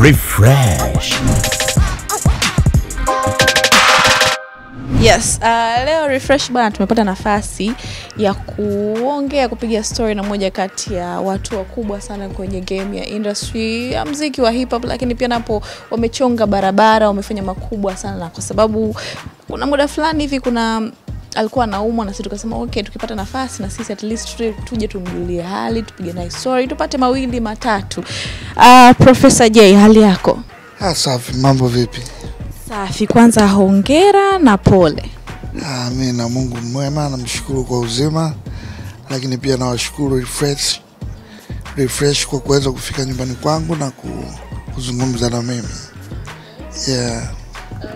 Refresh. Yes, uh, leo refresh bana, tumepata nafasi ya kuongea kupiga story na moja kati ya watu wakubwa sana kwenye game ya industry ya mziki wa hip hop, lakini pia napo wamechonga barabara, wamefanya makubwa sana, na kwa sababu kuna muda fulani hivi kuna alikuwa anaumwa na sisi tukasema ok tukipata nafasi na sisi at least tuje, tumjulie hali, tupige naye story, tupate mawili matatu. Uh, Profesa J, hali yako? Ah, safi. Mambo vipi? Safi. Kwanza hongera na pole. Ah, mi na Mungu mwema, namshukuru kwa uzima, lakini pia nawashukuru refresh, refresh kwa kuweza kufika nyumbani kwangu na kuzungumza na mimi yeah.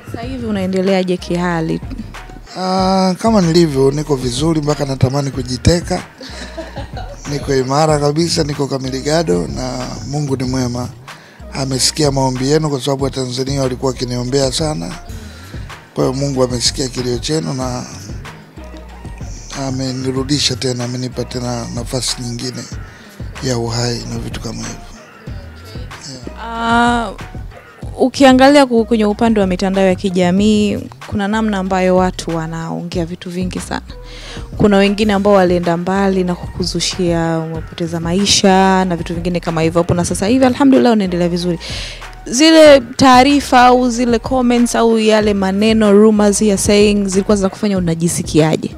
Sasa hivi unaendeleaje kihali? Ah, kama nilivyo, niko vizuri mpaka natamani kujiteka. Niko imara kabisa, niko kamiligado na Mungu ni mwema. Amesikia maombi yenu, kwa sababu Watanzania walikuwa wakiniombea sana. Kwa hiyo Mungu amesikia kilio chenu na amenirudisha tena, amenipa tena nafasi nyingine ya uhai na vitu kama hivyo. Yeah. Uh, ukiangalia kwenye upande wa mitandao ya kijamii kuna namna ambayo watu wanaongea vitu vingi sana. Kuna wengine ambao walienda mbali na kukuzushia umepoteza maisha na vitu vingine kama hivyo hapo, na sasa hivi alhamdulillah unaendelea vizuri. Zile taarifa au zile comments au yale maneno rumors ya saying zilikuwa za kufanya unajisikiaje?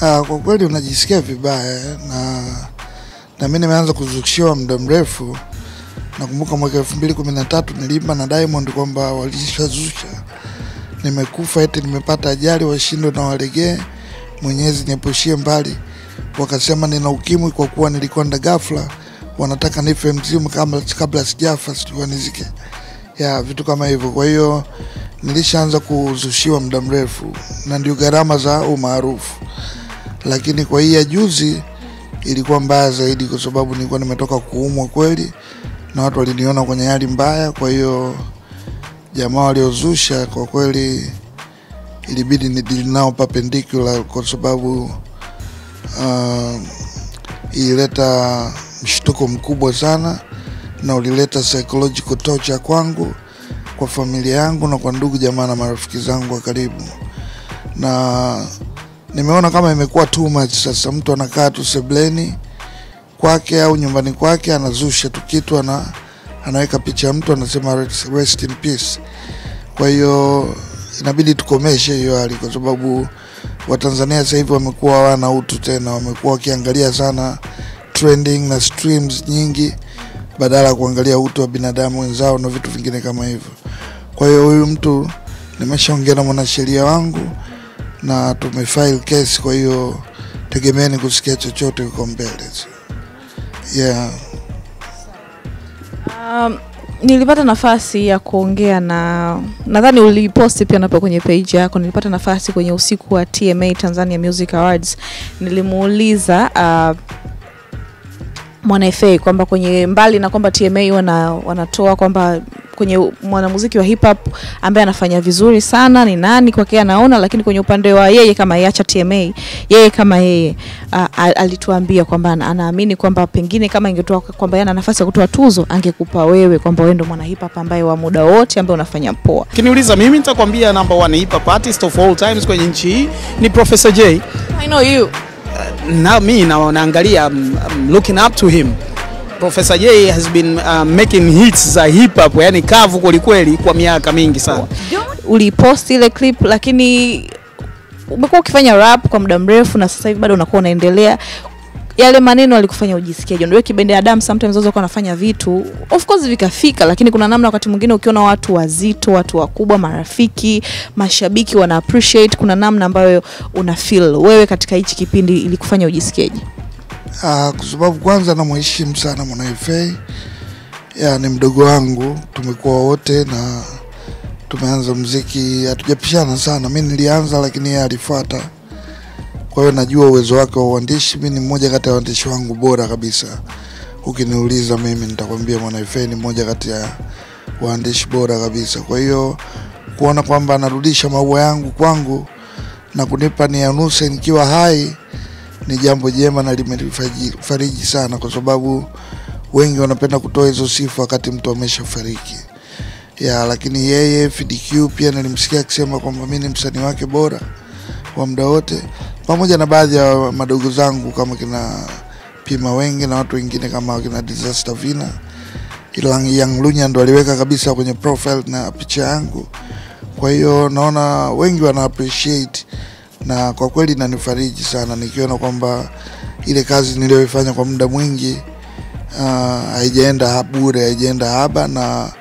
Ah, kwa kweli unajisikia vibaya na na mimi nimeanza kuzushiwa muda mrefu. Nakumbuka mwaka elfu mbili kumi na tatu nilimba na Diamond kwamba walishazusha nimekufa, eti nimepata ajali, washindo na walegee, Mwenyezi niepushie mbali. Wakasema nina ukimwi kwa kuwa nilikwenda ghafla, wanataka nife mzima kabla, kabla sijafa, sijui ya vitu kama hivyo. Kwa hiyo nilishaanza kuzushiwa muda mrefu, na ndio gharama za umaarufu lakini kwa hii ya juzi ilikuwa mbaya zaidi, kwa sababu nilikuwa nimetoka kuumwa kweli na watu waliniona kwenye hali mbaya. Kwa hiyo jamaa waliozusha kwa kweli ilibidi ni dili nao perpendicular, kwa sababu uh, ilileta mshtuko mkubwa sana na ulileta psychological torture kwangu, kwa familia yangu na kwa ndugu jamaa na marafiki zangu wa karibu na nimeona kama imekuwa too much sasa. Mtu anakaa tu sebleni kwake au nyumbani kwake anazusha tu kitu ana, anaweka picha ya mtu anasema rest, in peace. Kwa hiyo inabidi tukomeshe hiyo hali, kwa sababu Watanzania sasa hivi wamekuwa hawana utu tena, wamekuwa wakiangalia sana trending na streams nyingi badala ya kuangalia utu wa binadamu wenzao na vitu vingine kama hivyo. Kwa hiyo huyu mtu nimeshaongea na mwanasheria wangu na tumefile kesi, kwa hiyo tegemeeni kusikia chochote huko mbele. Yeah. Um, nilipata nafasi ya kuongea na nadhani uliposti pia napo kwenye page yako. Nilipata nafasi kwenye usiku wa TMA Tanzania Music Awards, nilimuuliza uh, Mwana kwamba kwenye mbali na kwamba TMA wana, wanatoa kwamba kwenye mwanamuziki wa hip hop ambaye anafanya vizuri sana ni nani kwake anaona, lakini kwenye upande wa yeye kama yeye, acha TMA, yeye kama yeye alituambia kwamba anaamini kwamba pengine kama ingetoa kwamba yana ana nafasi ya kutoa tuzo angekupa wewe, kwamba wewe ndio mwana hip hop ambaye wa muda wote ambaye unafanya poa. Kiniuliza mimi nitakwambia number one hip hop artist of all times kwenye nchi hii ni Professor J. I know you. Uh, Na mimi na, naangalia I'm, I'm looking up to him. Professor Jay has been uh, making hits za hip hop, yani kavu kwelikweli kwa miaka mingi sana. Ulipost ile clip lakini umekuwa ukifanya rap kwa muda mrefu na sasa hivi bado unakuwa unaendelea yale maneno alikufanya ujisikiaje? Ndio kibinadamu, sometimes unaweza kuwa unafanya vitu of course vikafika, lakini kuna namna wakati mwingine ukiona watu wazito, watu wakubwa, marafiki, mashabiki wana appreciate, kuna namna ambayo una feel wewe katika hichi kipindi ilikufanya ujisikiaje? Ah, kwa sababu kwanza namheshimu sana Mwana FA. Ya, ni mdogo wangu, tumekuwa wote na tumeanza mziki, hatujapishana sana. Mi nilianza, lakini yeye alifuata. Kwa hiyo najua uwezo wake wa uandishi. Mi ni mmoja kati ya waandishi wangu bora kabisa. Ukiniuliza mimi, nitakwambia Mwana FA ni mmoja kati ya waandishi bora kabisa. Kwa hiyo kuona kwamba anarudisha maua yangu kwangu na kunipa nianuse nikiwa hai ni jambo jema na limenifariji sana, kwa sababu wengi wanapenda kutoa hizo sifa wakati mtu ameshafariki ya, lakini yeye FDQ pia nilimsikia akisema kwamba mi ni msanii wake bora wa muda wote, pamoja na baadhi ya madogo zangu kama kina Pima Wengi na watu wengine kama kina Disaster Vina, Young Lunya ndo aliweka kabisa kwenye profile na picha yangu. Kwa hiyo naona wengi wana appreciate na kwa kweli nanifariji sana nikiona kwamba ile kazi niliyoifanya kwa muda mwingi ah, haijaenda uh, bure, haijaenda haba na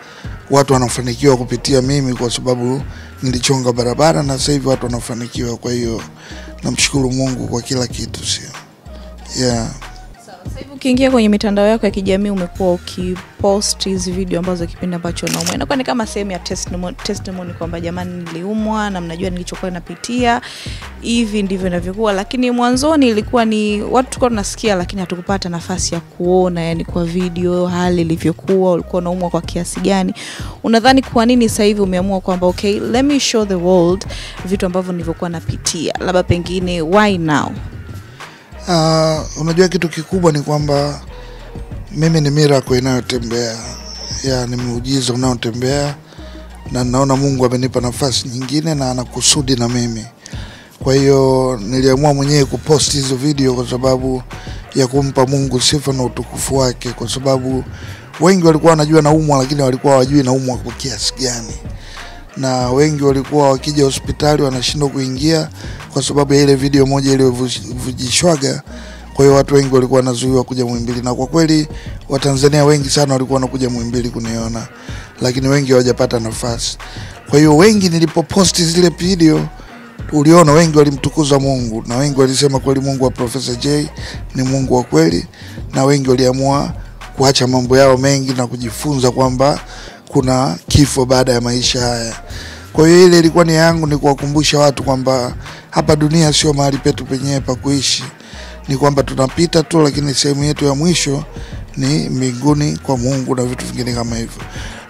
watu wanafanikiwa kupitia mimi kwa sababu nilichonga barabara na sasa hivi watu wanafanikiwa. Kwa hiyo namshukuru Mungu kwa kila kitu, sio yeah. Sasa hivi ukiingia kwenye mitandao yako ya kijamii umekuwa ukipost hizi video ambazo kipindi ambacho unaumwa inakuwa ni kama sehemu ya testimony, testimony kwamba jamani, niliumwa na mnajua nilichokuwa napitia, hivi ndivyo inavyokuwa. Lakini mwanzoni ilikuwa ni watu tulikuwa tunasikia, lakini hatukupata nafasi ya kuona, yani kwa video hali ilivyokuwa, ulikuwa unaumwa kwa kiasi gani. Unadhani kwa nini sasa hivi umeamua kwamba okay, let me show the world vitu ambavyo nilivyokuwa napitia, labda pengine why now? Uh, unajua kitu kikubwa ni kwamba mimi ni miracle inayotembea, ya ni muujiza unaotembea, na naona Mungu amenipa nafasi nyingine na ana kusudi na mimi. Kwa hiyo niliamua mwenyewe kupost hizo video kwa sababu ya kumpa Mungu sifa na utukufu wake, kwa sababu wengi walikuwa wanajua naumwa, lakini walikuwa hawajui naumwa kwa kiasi gani na wengi walikuwa wakija hospitali wanashindwa kuingia kwa sababu ya ile video moja iliyovujishwaga. Kwa hiyo watu wengi walikuwa wanazuiwa kuja Muhimbili, na kwa kweli Watanzania wengi sana walikuwa wanakuja Muhimbili kuniona, lakini wengi hawajapata nafasi. Kwa hiyo wengi, nilipoposti zile video, uliona wengi walimtukuza Mungu na wengi walisema kweli Mungu wa Profesa J ni Mungu wa kweli, na wengi waliamua kuacha mambo yao mengi na kujifunza kwamba kuna kifo baada ya maisha haya. Kwa hiyo ile ilikuwa ni yangu ni kuwakumbusha watu kwamba hapa dunia sio mahali petu penyewe pa kuishi, ni kwamba tunapita tu, lakini sehemu yetu ya mwisho ni mbinguni kwa Mungu na vitu vingine kama hivyo.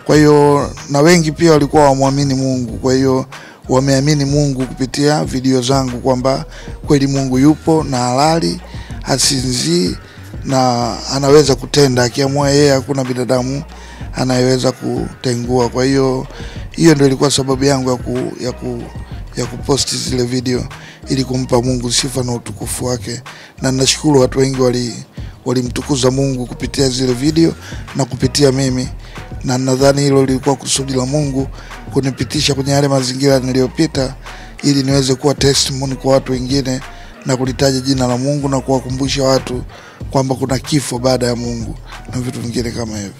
Kwa hiyo na wengi pia walikuwa wamwamini Mungu, kwa hiyo wameamini Mungu kupitia video zangu kwamba kweli Mungu yupo na halali, hasinzii na anaweza kutenda, akiamua yeye, hakuna binadamu anayeweza kutengua. Kwa hiyo hiyo ndio ilikuwa sababu yangu ya, ku, ya, ku, ya kuposti zile video ili kumpa Mungu sifa na utukufu wake, na nashukuru watu wengi wali walimtukuza Mungu kupitia zile video na kupitia mimi, na nadhani hilo lilikuwa kusudi la Mungu kunipitisha kwenye yale mazingira niliyopita, ili niweze kuwa testimony kwa watu wengine na kulitaja jina la Mungu na kuwakumbusha watu kwamba kuna kifo baada ya Mungu na vitu vingine kama hivyo.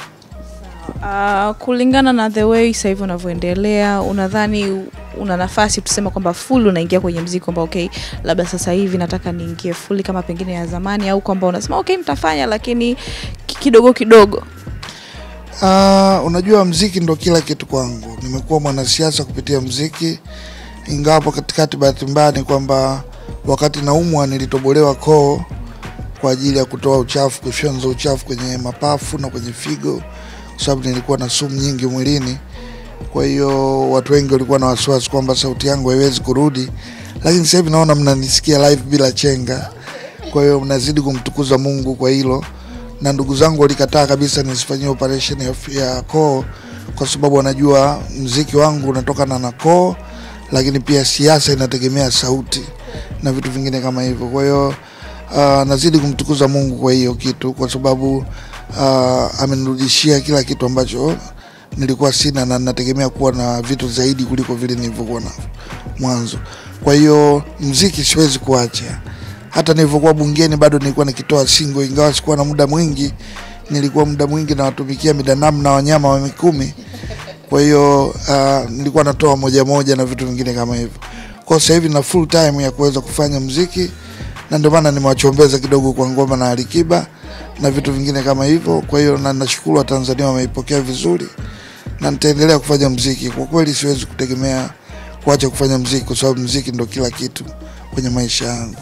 Uh, kulingana na the way sasa hivi unavyoendelea, unadhani una nafasi tusema kwamba full unaingia kwenye mziki kwamba okay, labda sasa hivi nataka niingie full kama pengine ya zamani, au kwamba unasema okay, nitafanya lakini kidogo kidogo? Uh, unajua mziki ndo kila kitu kwangu. Nimekuwa mwanasiasa kupitia mziki, ingawapo katikati, bahati mbaya ni kwamba wakati naumwa nilitobolewa koo kwa ajili ya kutoa uchafu, kufyonza uchafu kwenye mapafu na kwenye figo, kwa sababu nilikuwa na sumu nyingi mwilini. Kwa hiyo watu wengi walikuwa na wasiwasi kwamba sauti yangu haiwezi kurudi, lakini sasa hivi naona mnanisikia live bila chenga. Kwa hiyo mnazidi kumtukuza Mungu kwa hilo na ndugu zangu walikataa kabisa nisifanyie operation ya, koo kwa sababu wanajua mziki wangu unatokana na koo, lakini pia siasa inategemea sauti na vitu vingine kama hivyo. Kwa hiyo uh, nazidi kumtukuza Mungu kwa hiyo kitu, kwa sababu uh, amenirudishia kila kitu ambacho nilikuwa sina, na nategemea kuwa na vitu zaidi kuliko vile nilivyokuwa na mwanzo. Kwa hiyo mziki siwezi kuacha hata nilivyokuwa bungeni bado nilikuwa nikitoa singo, ingawa sikuwa na muda mwingi. Nilikuwa muda mwingi nawatumikia midanamu na wanyama wa Mikumi. Kwa hiyo uh, nilikuwa natoa moja moja na vitu vingine kama hivyo. Kwa sasa hivi na full time ya kuweza kufanya mziki, na ndio maana nimewachombeza kidogo kwa ngoma na Alikiba na vitu vingine kama hivyo. Kwa hiyo na nashukuru Watanzania wameipokea vizuri, na nitaendelea kufanya mziki. Kwa kweli siwezi kutegemea kuacha kufanya mziki, kwa sababu mziki ndo kila kitu kwenye maisha yangu.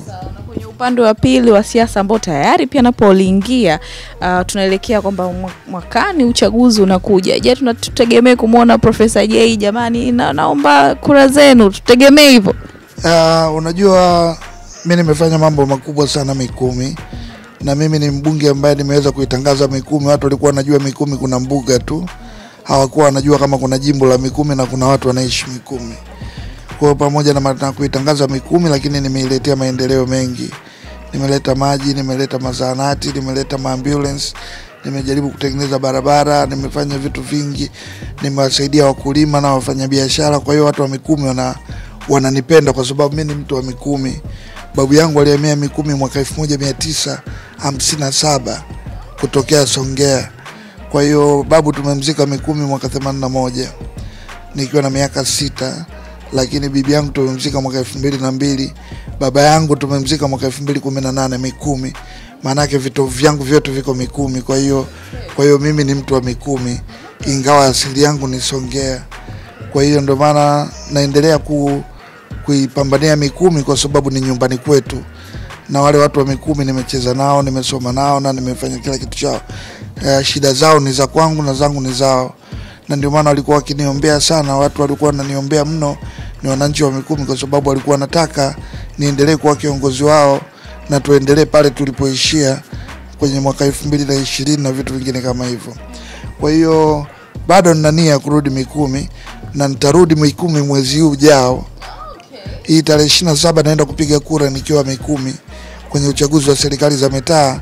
Kwenye upande wa pili wa siasa ambao tayari pia napo uliingia, uh, tunaelekea kwamba mwakani uchaguzi unakuja. Je, tuna- tutegemee kumwona Profesa J? Jamani, na, naomba kura zenu, tutegemee hivyo? Uh, unajua mi nimefanya mambo makubwa sana Mikumi, na mimi ni mbunge ambaye nimeweza kuitangaza Mikumi. Watu walikuwa wanajua Mikumi kuna mbuga tu, hawakuwa wanajua kama kuna jimbo la Mikumi na kuna watu wanaishi Mikumi. Kwa hiyo pamoja na, na kuitangaza Mikumi, lakini nimeiletea maendeleo mengi. Nimeleta maji, nimeleta mazahanati, nimeleta maambulance, nimejaribu kutengeneza barabara, nimefanya vitu vingi, nimewasaidia wakulima na wafanyabiashara. Kwa hiyo watu wa Mikumi wana wananipenda kwa sababu mimi ni mtu wa Mikumi. Babu yangu alihamia Mikumi mwaka 1957 kutokea Songea. Kwa hiyo babu tumemzika Mikumi mwaka 81 nikiwa na miaka sita, lakini bibi yangu tumemzika mwaka elfu mbili na mbili. Baba yangu tumemzika mwaka elfu mbili kumi na nane Mikumi. Maanake vitu vyangu vyote viko Mikumi. Kwa hiyo kwa hiyo mimi ni mtu wa Mikumi, ingawa asili yangu ni Songea. Kwa hiyo ndio maana naendelea ku, kuipambania Mikumi kwa sababu ni nyumbani kwetu, na wale watu wa Mikumi nimecheza nao, nimesoma nao na nimefanya kila kitu chao. E, shida zao ni za kwangu na zangu ni zao, na ndio maana walikuwa wakiniombea sana. Watu walikuwa wananiombea mno, ni wananchi wa Mikumi, kwa sababu walikuwa wanataka niendelee kuwa kiongozi wao na tuendelee pale tulipoishia kwenye mwaka elfu mbili na ishirini na vitu vingine kama hivyo. Kwa hiyo bado nina nia ya kurudi Mikumi na nitarudi Mikumi mwezi huu ujao. Hii tarehe ishirini na saba naenda kupiga kura nikiwa Mikumi kwenye uchaguzi wa serikali za mitaa,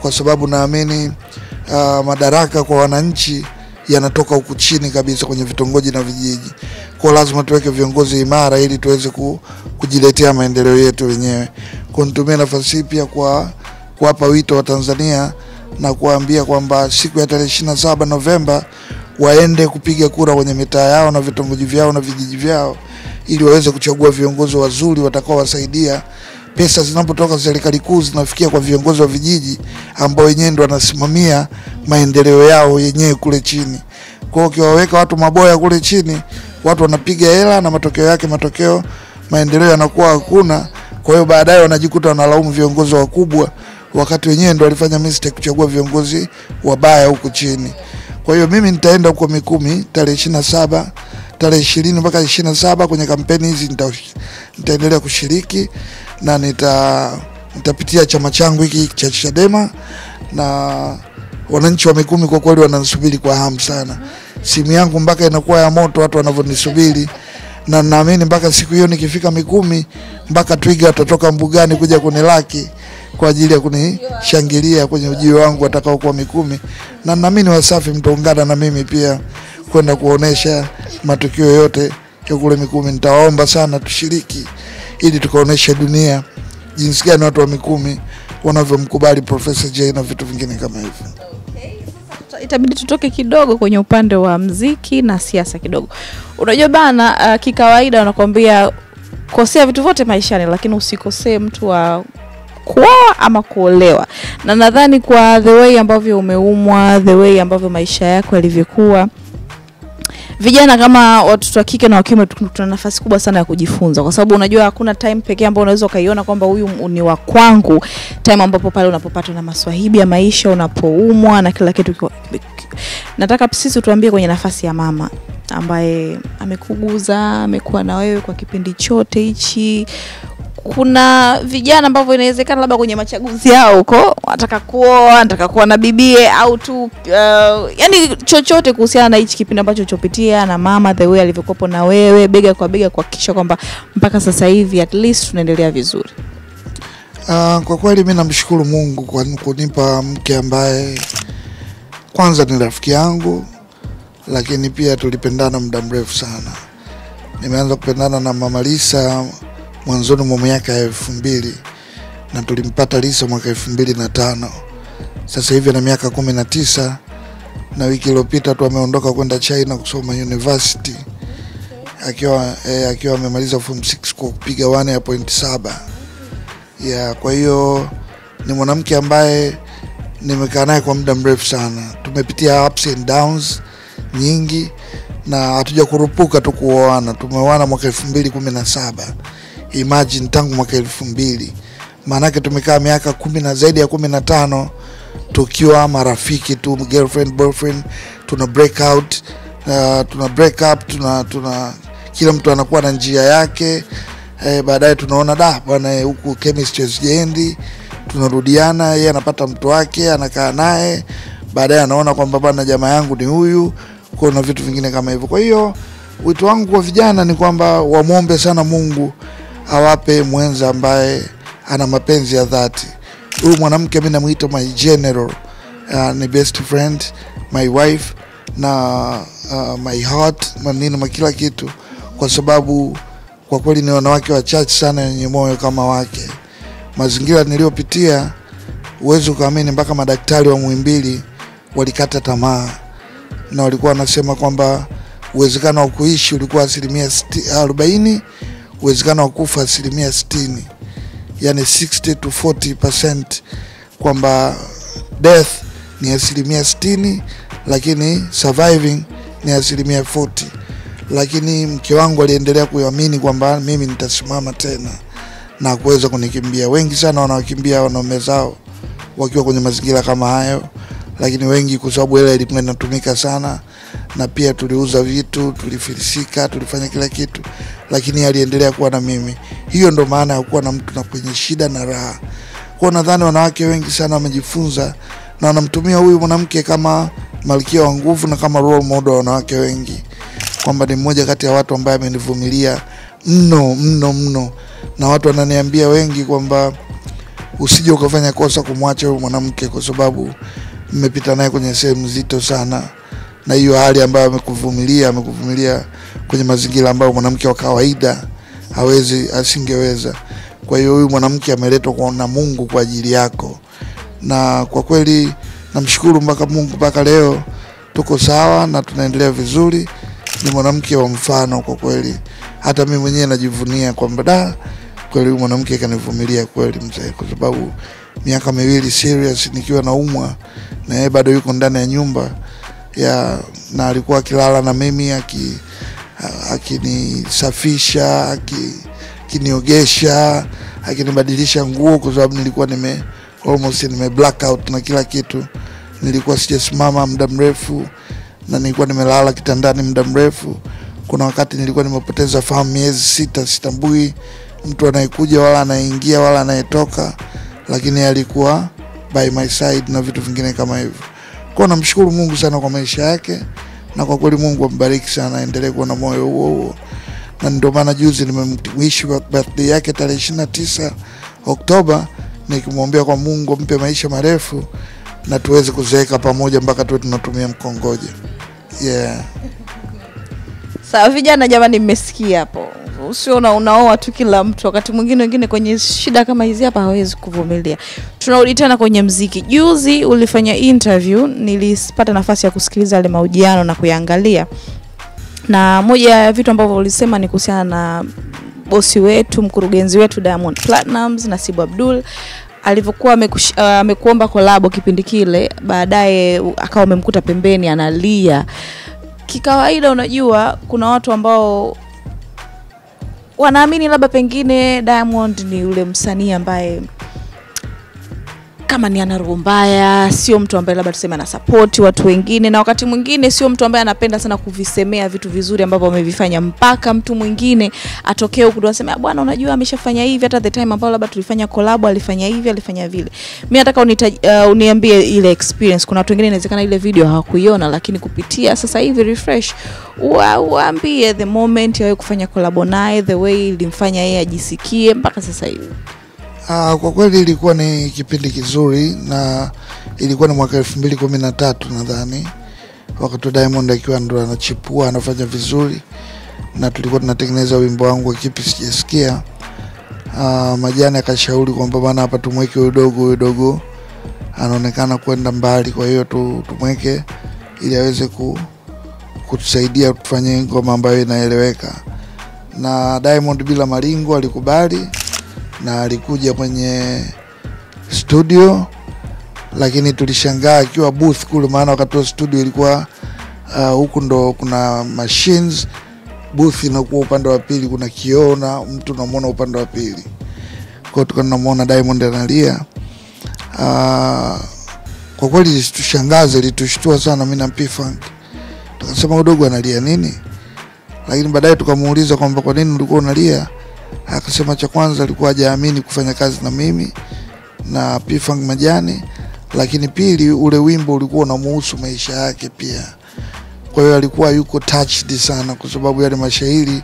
kwa sababu naamini uh, madaraka kwa wananchi yanatoka huku chini kabisa kwenye vitongoji na vijiji. Kwa lazima tuweke viongozi imara ili tuweze ku, kujiletea maendeleo yetu wenyewe. Kwa nitumie nafasi hii pia kwa kuwapa wito wa Tanzania na kuwaambia kwamba siku ya tarehe ishirini na saba Novemba waende kupiga kura kwenye mitaa yao na vitongoji vyao na vijiji vyao ili waweze kuchagua viongozi wazuri watakaowasaidia. Pesa zinapotoka serikali kuu zinafikia kwa viongozi wa vijiji ambao wenyewe ndo wanasimamia maendeleo yao yenyewe kule chini. Kwa hiyo ukiwaweka watu maboya kule chini, watu wanapiga hela na matokeo yake, matokeo maendeleo yanakuwa hakuna. Kwa hiyo baadaye wanajikuta wanalaumu viongozi wakubwa, wakati wenyewe ndo walifanya mistake kuchagua viongozi wabaya huku chini. Kwa hiyo mimi nitaenda huko Mikumi tarehe ishirini na saba tarehe ishirini mpaka ishirini na saba kwenye kampeni hizi nita, nitaendelea kushiriki na nita nitapitia chama changu hiki cha Chadema na wananchi wa Mikumi kwa kweli wananisubiri kwa hamu sana. Simu yangu mpaka inakuwa ya moto watu wanavyonisubiri, na naamini mpaka siku hiyo nikifika Mikumi, mpaka twiga watatoka mbugani kuja kunilaki kwa ajili ya kunishangilia kwenye ujio wangu watakaokuwa Mikumi, na naamini Wasafi mtaungana na mimi pia kwenda kuonesha matukio yote ya kule Mikumi. Nitawaomba sana tushiriki, ili tukaonesha dunia jinsi gani watu wa Mikumi wanavyomkubali Profesa Jay na vitu vingine kama hivyo. itabidi tutoke kidogo kwenye upande wa mziki na siasa kidogo. Unajua bana, uh, kikawaida wanakuambia kosea vitu vyote maishani, lakini usikosee mtu wa kuoa ama kuolewa. Na nadhani kwa the way ambavyo umeumwa, the way ambavyo maisha yako yalivyokuwa vijana kama watoto wa kike na wa kiume tuna nafasi kubwa sana ya kujifunza, kwa sababu unajua hakuna time pekee ambayo unaweza ukaiona kwamba huyu ni wa kwangu, time ambapo pale unapopatwa na maswahibi ya maisha, unapoumwa na kila kitu. Nataka sisi tuambie kwenye nafasi ya mama ambaye amekuguza, amekuwa na wewe kwa kipindi chote hichi. Kuna vijana ambavyo inawezekana labda kwenye machaguzi yao huko wanataka kuoa, wanataka kuwa na bibie au tu uh, yani chochote kuhusiana na hichi kipindi ambacho chopitia na mama, the way alivyokuwepo na wewe bega kwa bega, kuhakikisha kwamba mpaka sasa hivi at least tunaendelea vizuri. Uh, kwa kweli mi namshukuru Mungu kwa kunipa mke ambaye kwanza ni rafiki yangu, lakini pia tulipendana muda mrefu sana. Nimeanza kupendana na Mama Lisa mwanzoni mwa miaka ya elfu mbili na tulimpata Lisa mwaka elfu mbili na tano. Sasa hivi ana miaka kumi na tisa na wiki iliyopita tu ameondoka kwenda China kusoma university akiwa eh, akiwa amemaliza form 6 kwa kupiga 1.7 ya yeah. kwa hiyo ni mwanamke ambaye nimekaa naye kwa muda mrefu sana. Tumepitia ups and downs nyingi na hatuja kurupuka tu kuoana. Tumeoana mwaka elfu mbili kumi na saba imagine, tangu mwaka elfu mbili. Maanake tumekaa miaka kumi na zaidi ya kumi na tano tukiwa marafiki tu, girlfriend boyfriend, tuna break out uh, tuna break up, tuna, tuna kila mtu anakuwa na njia yake. Eh, baadaye tunaona da bwana eh, huku chemistry haziendi, tunarudiana, yeye anapata mtu wake anakaa naye, baadaye anaona kwamba bwana jamaa yangu ni huyu, kwa na vitu vingine kama hivyo. Kwa hiyo wito wangu kwa vijana ni kwamba wamwombe sana Mungu awape mwenza ambaye ana mapenzi ya dhati. Huyu mwanamke mi namwita my general, uh, ni best friend, my wife na uh, my heart manini ma kila kitu, kwa sababu kwa kweli ni wanawake wachache sana wenye moyo kama wake. Mazingira niliyopitia huwezi ukaamini, mpaka madaktari wa Muhimbili walikata tamaa na walikuwa wanasema kwamba uwezekano wa kuishi ulikuwa asilimia arobaini, uwezekano wa kufa asilimia sitini, yani 60 to 40 percent, kwamba death ni asilimia sitini, lakini surviving ni asilimia 40. Lakini mke wangu aliendelea kuamini kwamba mimi nitasimama tena na kuweza kunikimbia. Wengi sana wanawakimbia wanaume zao wakiwa kwenye mazingira kama hayo, lakini wengi kwa sababu hela ilikuwa inatumika sana, na pia tuliuza vitu, tulifilisika, tulifanya kila kitu, lakini aliendelea kuwa na mimi. Hiyo ndo maana ya kuwa na mtu na kwenye shida na raha. Kwa nadhani wanawake wengi sana wamejifunza na wanamtumia huyu mwanamke kama malkia wa nguvu na kama role model wa wanawake wengi, kwamba ni mmoja kati ya watu ambaye amenivumilia mno mno mno, na watu wananiambia wengi kwamba usije ukafanya kosa kumwacha huyu mwanamke kwa sababu mmepita naye kwenye sehemu nzito sana, na hiyo hali ambayo amekuvumilia, amekuvumilia kwenye mazingira ambayo mwanamke wa kawaida hawezi, asingeweza. Kwa hiyo huyu mwanamke ameletwa na Mungu kwa ajili yako, na kwa kweli namshukuru mpaka Mungu mpaka leo tuko sawa na tunaendelea vizuri. Ni mwanamke wa mfano kwa kweli, hata mimi mwenyewe najivunia kwamba da kweli huyu mwanamke kanivumilia kweli mzee, kwa sababu miaka miwili serious nikiwa naumwa na yeye bado yuko ndani ya nyumba ya na alikuwa akilala na mimi aki akinisafisha aki, akiniogesha akinibadilisha nguo, kwa sababu nilikuwa nime almost nime blackout na kila kitu. Nilikuwa sijasimama muda mrefu na nilikuwa nimelala kitandani muda mrefu. Kuna wakati nilikuwa nimepoteza fahamu miezi sita, sitambui mtu anayekuja wala anayeingia wala anayetoka, lakini alikuwa by my side na vitu vingine kama hivyo. Kwa namshukuru Mungu sana kwa maisha yake, na kwa kweli Mungu ambariki sana, aendelee kuwa na moyo huo huo, na ndio maana juzi nimemwishi birthday yake tarehe ishirini na tisa Oktoba, nikimwombea kwa Mungu ampe maisha marefu na tuweze kuzeeka pamoja mpaka tuwe tunatumia mkongoja. Yeah. Sawa vijana, jamani, mmesikia hapo, usio na unaoa tu kila mtu. Wakati mwingine wengine kwenye shida kama hizi hapa hawezi kuvumilia. Tunarudi tena kwenye mziki. Juzi ulifanya interview, nilipata nafasi ya kusikiliza yale mahojiano na kuyaangalia, na moja ya vitu ambavyo ulisema ni kuhusiana na bosi wetu, mkurugenzi wetu Diamond Platnumz Nasibu Abdul alivyokuwa amekuomba uh, kolabo kipindi kile, baadaye akawa amemkuta pembeni analia. Kikawaida, unajua kuna watu ambao wanaamini labda pengine Diamond ni yule msanii ambaye kama ni ana roho mbaya, sio mtu ambaye labda tuseme ana support watu wengine, na wakati mwingine sio mtu ambaye anapenda sana kuvisemea vitu vizuri ambavyo amevifanya, mpaka mtu mwingine atokee huku aseme "Ah, bwana, unajua ameshafanya hivi, hata the time ambao labda tulifanya collab alifanya hivi, alifanya vile. Mimi nataka uh, uniambie ile experience. Kuna watu wengine inawezekana ile video hawakuiona, lakini kupitia sasa hivi refresh, wa- waambie the moment ya kufanya collab naye, the way ilimfanya yeye ajisikie mpaka sasa hivi. Ah, kwa kweli ilikuwa ni kipindi kizuri na ilikuwa ni mwaka elfu mbili kumi na tatu nadhani, wakati Diamond akiwa ndo anachipua anafanya vizuri, na tulikuwa tunatengeneza wimbo wangu wa kipi sijasikia. Ah, Majani akashauri kwamba bana, hapa tumweke huyu dogo, huyu dogo anaonekana kwenda mbali, kwa hiyo tu, tumweke ili aweze ku, kutusaidia tufanye ngoma ambayo inaeleweka. Na Diamond bila maringo alikubali na alikuja kwenye studio, lakini tulishangaa akiwa booth kule, maana wakati wa studio ilikuwa uh, huku ndo kuna machines, booth inakuwa upande wa pili, kuna kioo na mtu unamwona upande wa pili. Kwa tukawa tunamwona Diamond analia. Uh, kwa kweli ilitushangaza, ilitushtua sana mimi na P-Funk, tukasema udogo analia nini, lakini baadaye tukamuuliza kwamba kwa nini ulikuwa unalia akasema cha kwanza alikuwa hajaamini kufanya kazi na mimi, na P-Funk Majani, lakini pili ule wimbo ulikuwa unamuhusu maisha yake pia. Kwa hiyo alikuwa yuko touched sana, kwa sababu yale mashairi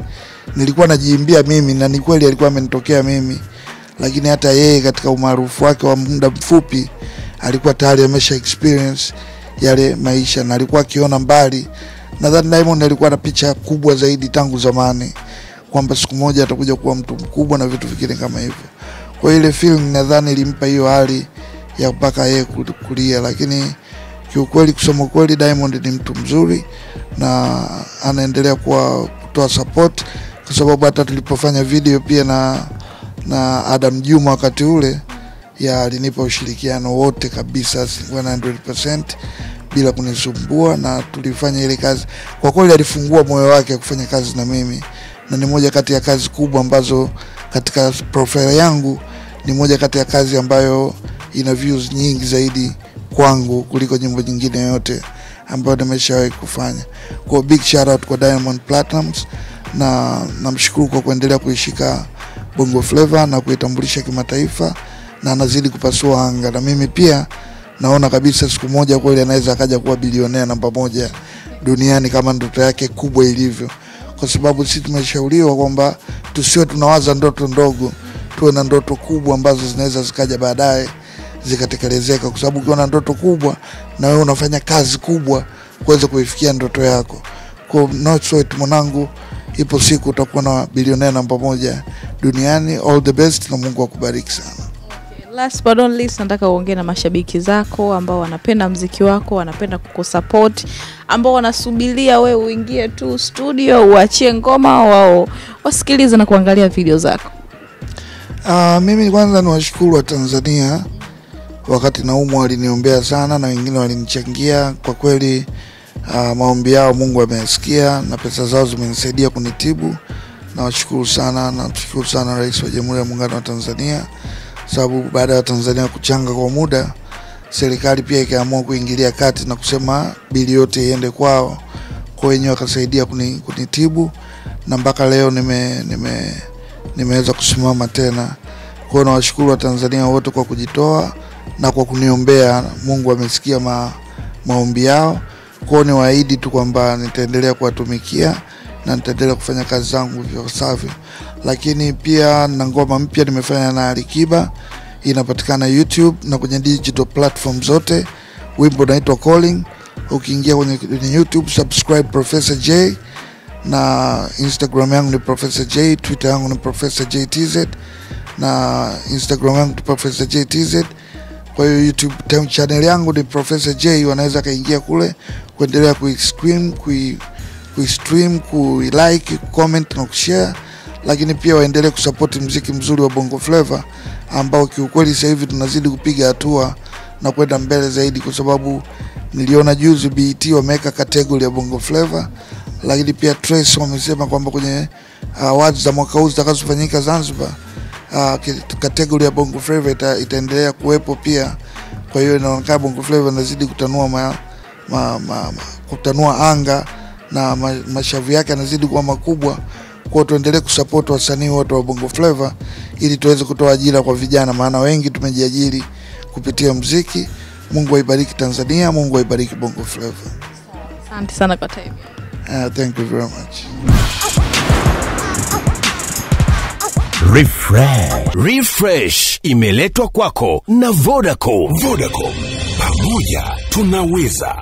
nilikuwa najiimbia mimi, na ni kweli alikuwa amenitokea mimi, lakini hata yeye katika umaarufu wake wa muda mfupi alikuwa tayari amesha experience yale maisha na alikuwa akiona mbali. Nadhani Diamond alikuwa na picha kubwa zaidi tangu zamani kwamba siku moja atakuja kuwa mtu mkubwa na vitu vingine kama hivyo. Kwa ile film nadhani ilimpa hiyo hali ya mpaka yeye kulia, lakini kiukweli, kusema kweli, Diamond ni mtu mzuri na anaendelea kuwa kutoa support, kwa sababu hata tulipofanya video pia na na Adam Juma wakati ule ya alinipa ushirikiano wote kabisa 100% bila kunisumbua, na tulifanya ile kazi. Kwa kweli alifungua moyo wake kufanya kazi na mimi, na ni moja kati ya kazi kubwa ambazo katika profile yangu ni moja kati ya kazi ambayo ina views nyingi zaidi kwangu kuliko nyimbo nyingine yoyote ambayo nimeshawahi kufanya. Kwa big shout out kwa Diamond Platnumz, na namshukuru kwa kuendelea kuishika Bongo Flava na kuitambulisha kimataifa, na anazidi kupasua anga, na mimi pia naona kabisa siku moja kweli anaweza akaja kuwa bilionea namba moja duniani kama ndoto yake kubwa ilivyo, kwa sababu sisi tumeshauriwa kwamba tusiwe tunawaza ndoto ndogo, tuwe na ndoto kubwa ambazo zinaweza zikaja baadaye zikatekelezeka, kwa sababu ukiwa na ndoto kubwa na wewe unafanya kazi kubwa kuweza kuifikia ndoto yako. Kwa no mwanangu, ipo siku utakuwa na bilionea namba moja duniani. All the best na Mungu akubariki sana. Last but not least, nataka uongee na mashabiki zako ambao wanapenda mziki wako, wanapenda kukusupport, ambao wanasubiria we uingie tu studio uachie ngoma, wao wasikilize na kuangalia video zako. Uh, mimi kwanza ni washukuru wa Tanzania, wakati naumwa waliniombea sana na wengine walinichangia kwa kweli. Uh, maombi yao Mungu ameyasikia na pesa zao zimenisaidia kunitibu. Nawashukuru sana, namshukuru sana Rais wa Jamhuri ya Muungano wa Tanzania, sababu baada ya Tanzania kuchanga kwa muda, serikali pia ikaamua kuingilia kati na kusema bili yote iende kwao, kwa wenyewe wakasaidia kuni, kunitibu na mpaka leo nime, nime nimeweza kusimama tena. Kwa hiyo nawashukuru Watanzania wote kwa kujitoa na kwa kuniombea. Mungu amesikia ma, maombi yao. Kwa hiyo niwaahidi tu kwamba nitaendelea kuwatumikia na nitaendelea kufanya kazi zangu viwasavyo, lakini pia na ngoma mpya nimefanya na Alikiba, inapatikana YouTube na kwenye digital platform zote. Wimbo unaitwa Calling. Ukiingia kwenye, YouTube subscribe Professor J na Instagram yangu ni Professor J, Twitter yangu ni Professor JTZ na Instagram yangu ni Professor JTZ. Kwa hiyo YouTube channel yangu ni Professor J, wanaweza kaingia kule kuendelea kuistream, kui kuistream, kuilike, comment na kushare, lakini pia waendelee kusupport mziki mzuri wa Bongo Flava ambao kiukweli sasa hivi tunazidi kupiga hatua na kwenda mbele zaidi, kwa sababu niliona juzi BET wameweka category ya Bongo Flava lakini pia Trace wamesema kwamba kwenye awards uh, za mwaka huu zitakazofanyika Zanzibar uh, kategori ya Bongo Flava ita, itaendelea kuwepo pia. Kwa hiyo inaonekana Bongo Flava inazidi kutanua ma, ma, ma, kutanua anga na mashavu yake yanazidi kuwa makubwa. Kwa tuendelee kusapoti wasanii wote wa Bongo Flava ili tuweze kutoa ajira kwa vijana, maana wengi tumejiajiri kupitia mziki. Mungu aibariki Tanzania, Mungu aibariki Bongo Flava. Asante sana kwa time. Uh, thank you very much. Refresh. Refresh imeletwa kwako na Vodacom. Vodacom, pamoja tunaweza.